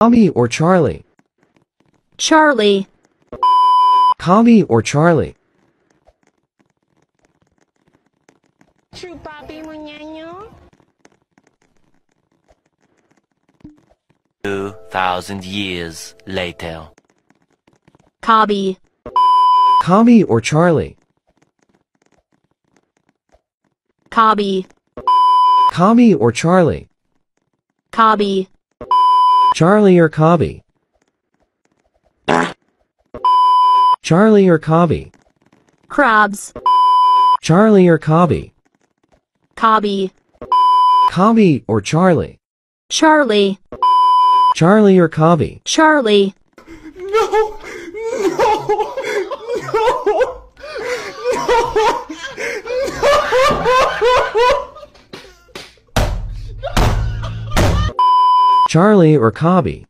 Tommy or Charlie? Charlie, Tommy or Charlie? True papi muñeño. Two thousand years later. Cobby, Tommy or Charlie? Cobby, Tommy or Charlie? Cobby, Charlie or Cobby? Charlie or Cobby? Crabs, Charlie or Cobby? Cobby, Cobby or Charlie? Charlie, Charlie or Cobby? Charlie, Charlie or Cobby?